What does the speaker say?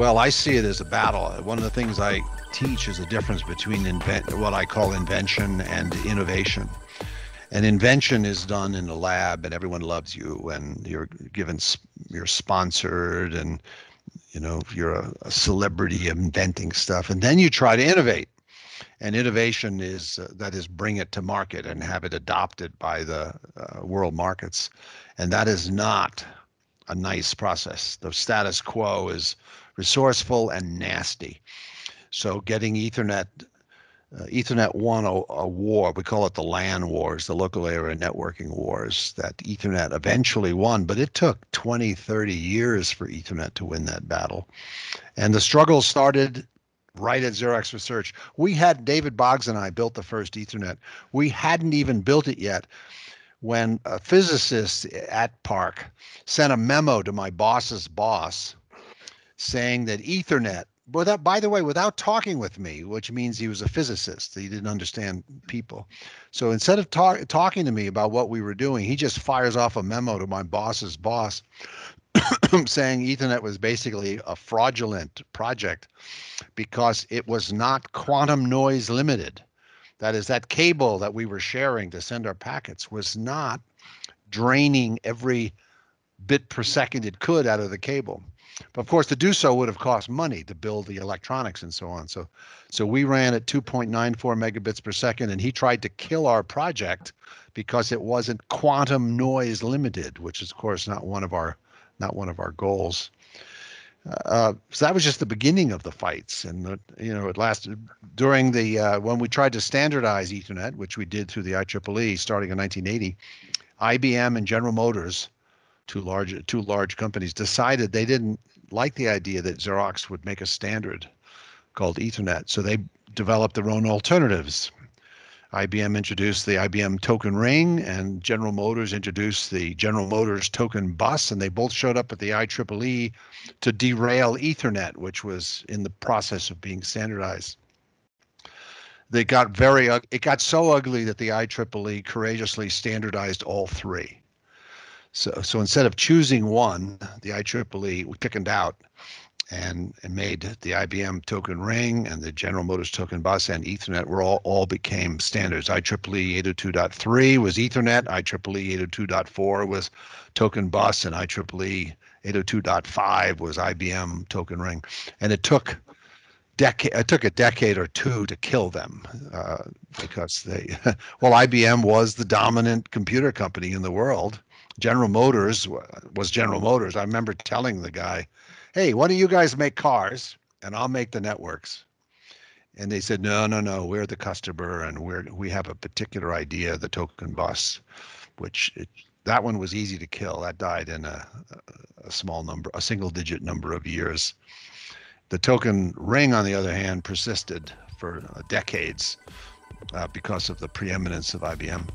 Well, I see it as a battle. One of the things I teach is the difference between invent what I call invention and innovation. And invention is done in the lab, and everyone loves you, and you're given, you're sponsored, and you know you're a, a celebrity inventing stuff. And then you try to innovate, and innovation is uh, that is bring it to market and have it adopted by the uh, world markets, and that is not a nice process. The status quo is resourceful and nasty. So getting Ethernet, uh, Ethernet won a, a, war. We call it the LAN wars, the local area networking wars that Ethernet eventually won, but it took 20, 30 years for Ethernet to win that battle. And the struggle started right at Xerox Research. We had David Boggs and I built the first Ethernet. We hadn't even built it yet when a physicist at PARC sent a memo to my boss's boss saying that Ethernet, without, by the way, without talking with me, which means he was a physicist, he didn't understand people. So instead of talk, talking to me about what we were doing, he just fires off a memo to my boss's boss saying Ethernet was basically a fraudulent project because it was not quantum noise limited. That is, that cable that we were sharing to send our packets was not draining every bit per second it could out of the cable. But of course, to do so would have cost money to build the electronics and so on. So, so we ran at 2.94 megabits per second, and he tried to kill our project because it wasn't quantum noise limited, which is of course not one of our not one of our goals. Uh, so that was just the beginning of the fights, and uh, you know it lasted during the uh, when we tried to standardize Ethernet, which we did through the IEEE starting in 1980. IBM and General Motors, two large two large companies, decided they didn't like the idea that Xerox would make a standard called Ethernet, so they developed their own alternatives. IBM introduced the IBM Token Ring, and General Motors introduced the General Motors Token Bus, and they both showed up at the IEEE to derail Ethernet, which was in the process of being standardized. They got very, it got so ugly that the IEEE courageously standardized all three. So, so instead of choosing one, the IEEE we pickened out and, and made the IBM token ring and the General Motors token bus and Ethernet were all, all became standards. IEEE 802.3 was Ethernet, IEEE 802.4 was token bus, and IEEE 802.5 was IBM token ring. And it took decade it took a decade or two to kill them uh, because they well IBM was the dominant computer company in the world. General Motors was General Motors. I remember telling the guy, hey, why don't you guys make cars and I'll make the networks? And they said, no, no, no, we're the customer and we're we have a particular idea, the token bus, which it, that one was easy to kill. That died in a, a small number, a single digit number of years. The token ring, on the other hand, persisted for decades uh, because of the preeminence of IBM.